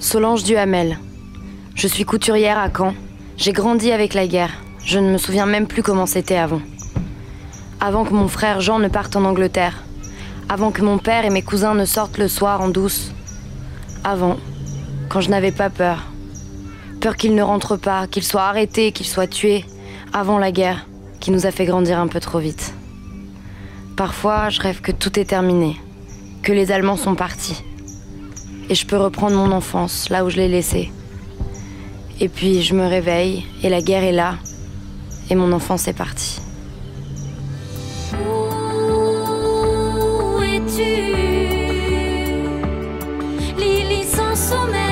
Solange Duhamel. Je suis couturière à Caen. J'ai grandi avec la guerre. Je ne me souviens même plus comment c'était avant. Avant que mon frère Jean ne parte en Angleterre. Avant que mon père et mes cousins ne sortent le soir en douce. Avant, quand je n'avais pas peur. Peur qu'il ne rentre pas, qu'il soit arrêté, qu'il soit tué. Avant la guerre, qui nous a fait grandir un peu trop vite. Parfois, je rêve que tout est terminé, que les Allemands sont partis et je peux reprendre mon enfance là où je l'ai laissée. Et puis je me réveille et la guerre est là et mon enfance est partie. Lily sans sommeil